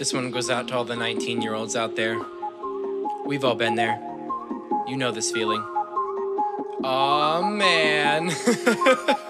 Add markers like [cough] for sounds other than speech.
This one goes out to all the 19 year olds out there. We've all been there. You know this feeling. Aw, man. [laughs]